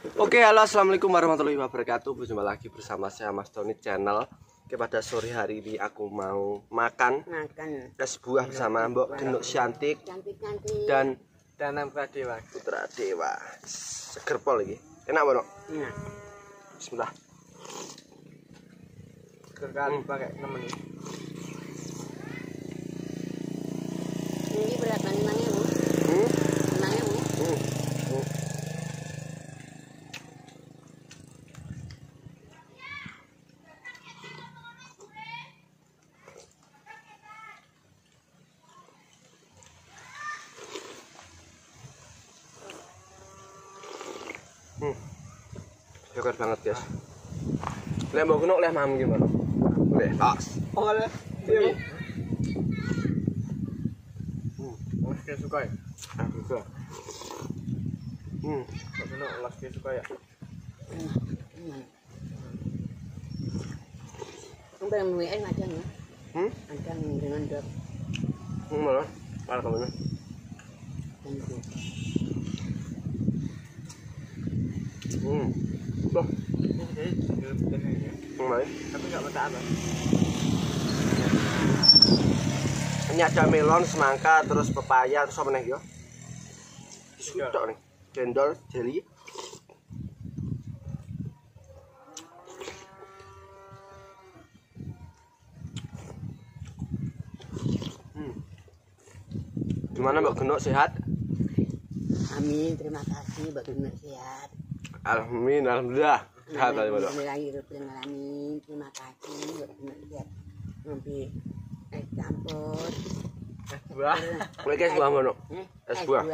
Oke, halo assalamualaikum warahmatullahi wabarakatuh. Berjumpa lagi bersama saya Mas Tony Channel. Oke, pada sore hari ini aku mau makan makan es buah bersama Mbok Genuk Cantik dan Danam Pradewa. Putra Dewa. Seger pol iki. Enak banget. nah Bismillah. Sekali pakai temen ini. ini berapa Hmm? lima ribu Hmm. Hmm. Hmm. Syukur banget, guys. Lek mbok gunung leh mam gimana? Leh, tas. Oh, ada. Iya. Ulas kayak suka ya? Aku suka. Hmm. Kok suka ya? Ang barang mo yan, macam ya. Hmm? Macam dengan dok. Hmm, mana? Mana kamu? Hmm. Loh? Tapi nggak apa? Ini ada melon, semangka, terus pepaya, terus apa nih yo? Sudah nih, cendol, jelly. Hmm. Gimana Mbak Genok sehat? Amin, terima kasih buat benar sehat. Alhamdulillah, alhamdulillah. Sehat aja alamin. Terima kasih buat es campur. Buah. Boleh guys buah Mbak Nok? Eh, Es buah.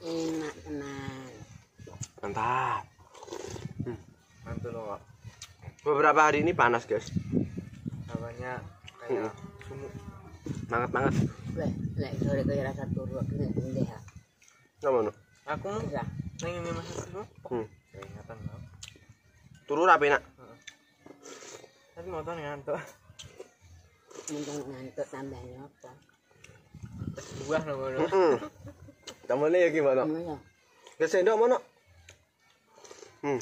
Enak tenang. Mantap. Mantul loh, Pak. Beberapa hari ini panas guys. Namanya kayak sumuk. Banget banget. Wah, lek sore kaya rasa turu? Aku Enggak. Neng ini masih sumuk. Hmm. Keringatan loh. Turu rapi nak. Tapi mau tahu ngantuk. Mungkin ngantuk tambahnya apa? Buah loh, Bang. Hmm. Temennya ya gimana? Iya. Ke sendok mana? Hmm,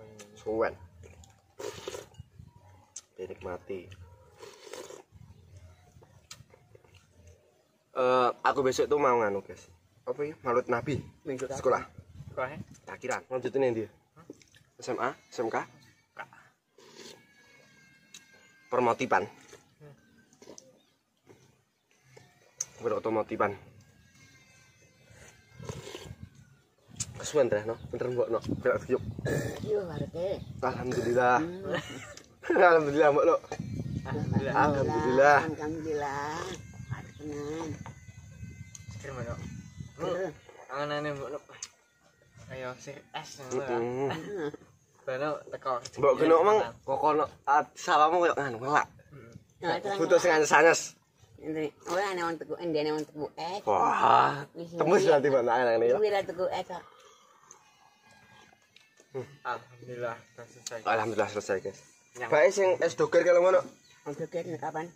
pengen. suwen. Dinikmati. Eh, aku besok tuh mau nganu guys. Apa ya? Malut Nabi Minggu sekolah. Kok ya? Takkiran. Lanjutin yang dia. SMA, SMK, permotipan. Berotomotipan. Kesuwen teh no, bener mbok no. Belak yuk. Iya. Alhamdulillah. Alhamdulillah mbok no. Alhamdulillah. Alhamdulillah. Alhamdulillah. anane mbok lep. Ayo sir S. Bano teko. Mbok geno mang kokono ah, salammu koyo ngono lak. Foto sing sanes. Ini ora ana wong teko endene wong teko eh. Wah. Tembus lah tiba nang ngene ya. Wira teko es kok. Hmm. Alhamdulillah selesai. Alhamdulillah selesai guys. Bae eh, sing es doger kalau ngono. Es doger kapan?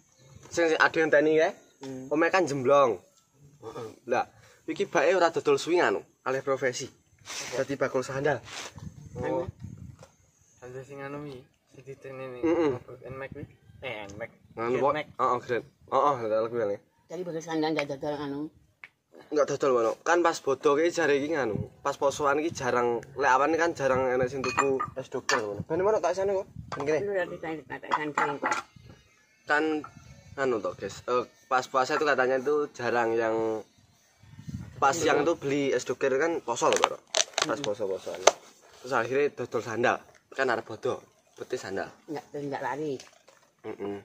Sing sing ade enteni ya. Hmm. Omek kan jemblong. Heeh. Lah, iki bae ora dodol suwi nganu, alih profesi. Dadi bakul sandal. Oh. Ada sing anu wi, sing ditene. Nmax wi. Eh, Nmax. Nganu kok. Nmax. Heeh, keren. Heeh, ada lagu ini. Tadi bagus kandang jajal jajal anu. Enggak dodol ngono. Kan pas bodo ki jare iki nganu. Pas posoan iki jarang lek awan kan jarang enek sing tuku es doger ngono. Ben ngono tak sane kok. Ben kene. Kok. Kan anu toh guys. Eh, pas puasa itu katanya itu jarang yang pas yang itu beli es doger kan poso loh, Bro. Pas poso-posoan. Terus akhirnya dodol sandal. Kan arep bodo. Putih sandal. Enggak enggak lari. Heeh.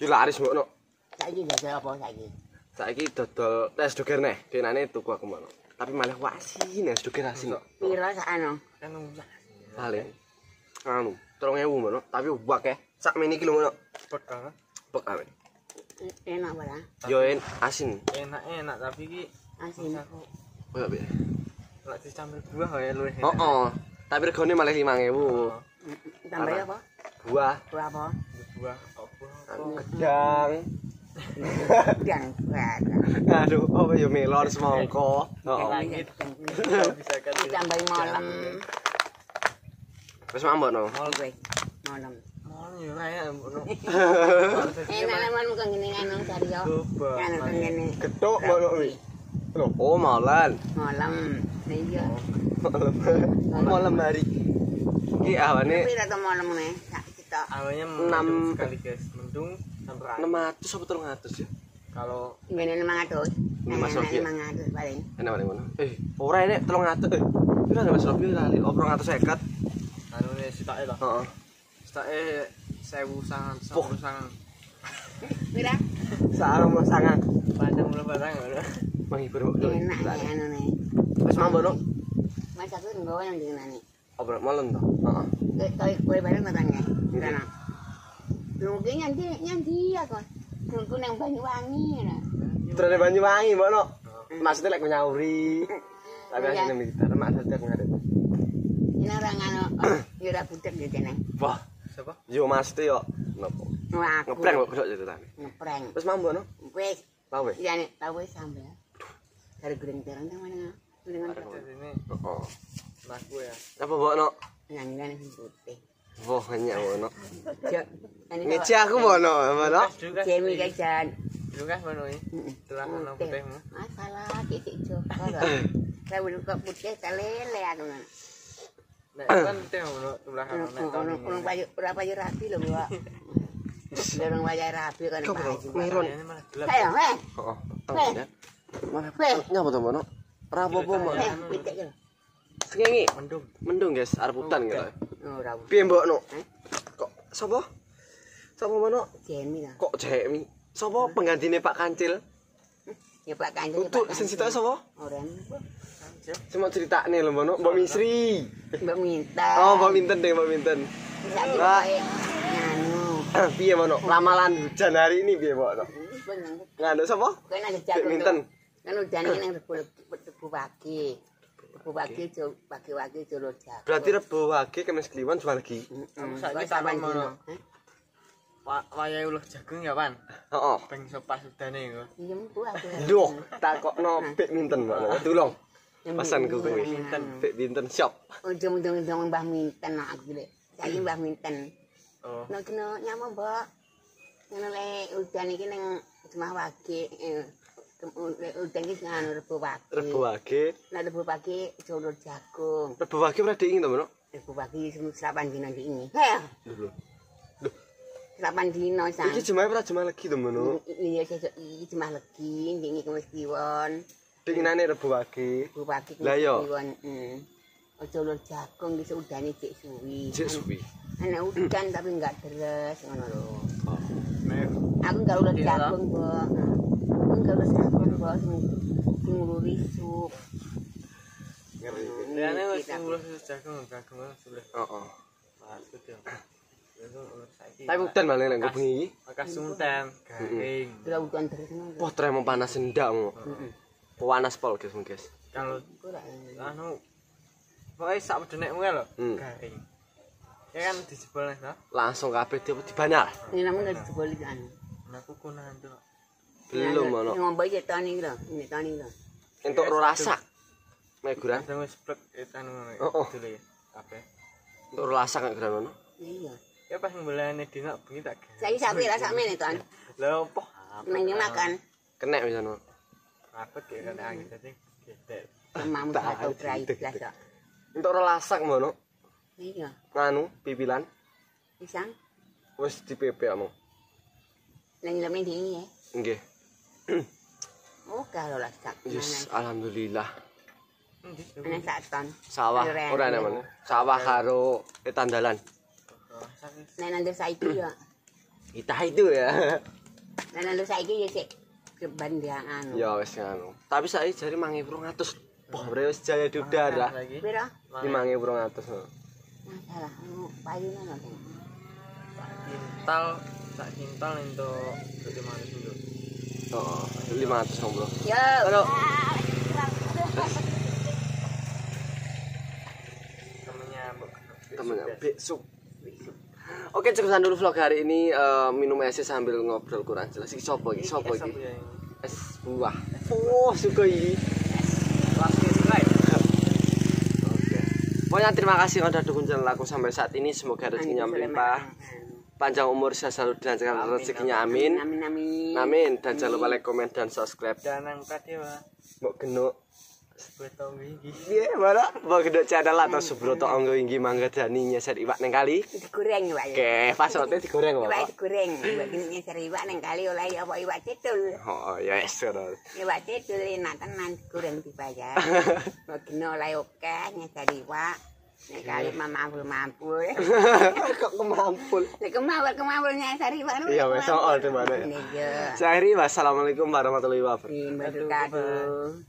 Yo laris mbok no. Saiki jajal apa saiki? Saiki dodol es doger neh. Denane tuku aku mono. Tapi malah asin es doger asin kok. Pira sakno? Kan ulah. Paling anu 3000 mono, tapi akeh. Sak mini ki lho mono. Cepet banget. Pek awe. Enak ora? Yo en asin. Enak-enak tapi ki Asin. aku Koyo piye? lek dicampur buah kaya luwih Oh, enak. oh. Tapi regane malah 5000. Tambah apa? Buah, Buah apa? Buah apa? anu gedang, Dan berat. Aduh, apa ya melon semangka. Heeh. Ditambahi malam. Wis mambok no. Malam. Oh, ya kayak ngono. Enak malam kang gini anu cari yo. Kang gini Ketuk mbok wi. Oh, malan. malam. Iya. Malam hari. Iki awane Tapi rata malam nih. Sak kita. Awalnya Enam. mendung sekali guys, mendung sampai akhir. 600 apa 300 ya? Kalau lima ratus. Ini Mas Robi ya? Lima ratus paling. Enak paling ngono. Eh, ora enek 300. Eh, pira Robi kali? Oh, 250. anu nih sitake lah. Heeh. Sitake 1000 sangan, Poh. 1000 sangan. Pira? Sarung sangat Panjang mulu wangi bro. Enak nih anu nih? Mas mau bro. Mas oh, eh, hmm. aku nggak mau yang di mana nih? Obrol malam tuh kau kau bareng matanya karena mungkin nanti nanti aku. kok nang Banyuwangi. banyu wangi lah terus banyu wangi mbak maksudnya lagi nyauri tapi hanya demi kita remak saja yang ada. Ini orang anu oh, yura putih di sini wah. Sapa? yo mas tuh Napa? nopo ngepreng kok kerja itu tadi ngepreng terus mau no? Wes Tau wis? Iya nek, tau wis sampe. Dari goreng terang nang mana? Dengan Ini Heeh. laku ya. Apa mbok no? nyanyian yang putih. Wah, hanya ini Ngeci aku mono, mono. Juga. Jemi kajan. Juga mana ini? Telah ana putihmu. Masalah titik joko. Saya udah kok putih kalele aku. Nek kan putih ngono tulah Ono ora payu rapi lho, Mbak. Dorong wajah rapi kan baju. meron. Ayo, heh. Heeh. Mana? Nyapa to mono? Ora apa-apa mono. Heh, pitik lho. Sengi. Mendung. Mendung guys, arep hutan gitu. Ora. Piye mbok no? Heh? Kok sapa? Sapa mono? Jemi lah. Kok Jemi? Sapa penggantine Pak Kancil? Ya Pak Kanjeng. Untuk sing sitok sapa? Ora. Sing mau critakne lho mono, Mbok Misri. Mbak minta. Oh, Mbok Minten deh, Mbok Minten. Mbak. Piye mono? Ramalan hujan hari ini piye mbok no? Bener. Nganu sapa? Kowe nang Mbok jago. Minten. Kan udan nang rebu rebu pagi. Rebu pagi jo pagi-pagi jolo jago. Berarti Rebo Wage Kemis Kliwon jual lagi. Saiki sampe mono. Wa- Wayahe ulah jagung ya, Pan. Heeh. Peng sopas udane iku. Iya mpu aku. Duh, takokno Pik Minten mbok. Tulung. Pesan kuwi. Minten. Pik Minten shop. Ujung-ujung Mbah Minten aku gile. Saiki Mbah Minten. Oh. Nek kena nyama, Mbak. Ngono le udan iki ning Jemah Wage. Udan iki nganu Rebo Wage. Rebo Wage. Nek Rebo Wage jolo jagung. Rebo Wage ora diingin to, Mono? Rebo Wage selapan dino di ini. Heh, Lho. selapan dino sang. Iki jemahe ora jemaah lagi to, Mono. Iya sesuk iki Jemah Legi, iki Kemis Kliwon. Dinginane Rebo Wage. Rebo Wage Lah, iya. Kliwon. Heeh. Aja lur jagung iki udane cek suwi. Cek suwi. Ana udan tapi enggak deres ngono lho. Oh. Aku enggak udah Iya, jagung, Mbak. kalau sih perlu bahas mulu risu ngerti tapi udan malah nenggak bengi makas sumten kering wah terima panas sendak mau panas pol guys guys kalau anu pokoknya sak pedenek mu ya lo kering ya kan di jebol nih langsung kabe di banyak ini namanya di jebol ini aku kunahan tuh belum ana ngombe iki tani lho iki tani lho. Entuk ro rasak meguran wis plek etan ngono oh, oh. dulu ya kabeh. Entuk ro rasak nek gran ngono iya. Ya pas mbelane dina bengi tak saiki sak iki rasak meneh an lho opo meneh makan. Kenek wis ana rapet ya kan angin dadi gedek. Mamu satu krai blas kok entuk ro rasak ngono iya. Nganu pipilan? Pisang. Wis dipepe amung. Nang lemin dingin ya? Eh. Nggih. Oh, kalau lah sak. Yes, alhamdulillah. Ana sak ton. Sawah ora enak Mono. Sawah karo etandalan. Oh, sakit. Nek nandur saiki ya. Kita itu ya. Nek nandur saiki ya sik keban dia anu. ya wis nganu. Tapi saiki jare 5200. Wah, bre wis jaya di udara. Lagi. Pira? 5200. Masalah anu payune lho. Kintal, sak kintal manis dulu. Oh, 500 dong, Bro. Yo. Halo. Temennya. Temennya besok. Oke, cukupkan dulu vlog hari ini eh, minum es sambil ngobrol kurang jelas. Iki sopo iki? Sopo Sopo iki? ya? Es buah. Oh, suka iki. Oke. Pokoknya terima kasih udah dukung channel aku sampai saat ini. Semoga rezekinya melimpah, panjang umur, sehat selalu dilancarkan rezekinya. Amin. Amin amin. Amin. Dan jangan lupa like, comment, dan subscribe. Dan angkat ya, Pak. Mbok genuk. Beto wingi. Iya, mana? Mbok genuk channel atau Subroto Anggo Inggi Mangga Dani nyeset iwak neng kali. Digoreng ya. Oke, pas waktu digoreng Iwak kok. digoreng. Iwak ini nyeser iwak nang kali oleh apa iwak cetul. Oh, ya yes, terus. Iwak cetul enak tenan digoreng dibayar. Mbak kena oleh oke nyeser iwak. Nek kali mampu-mampu. Kok kemampul. Nek kemawar nyeser iwak. Iya, wes soal ya. Iya. Saya akhiri, wassalamualaikum warahmatullahi wabarakatuh.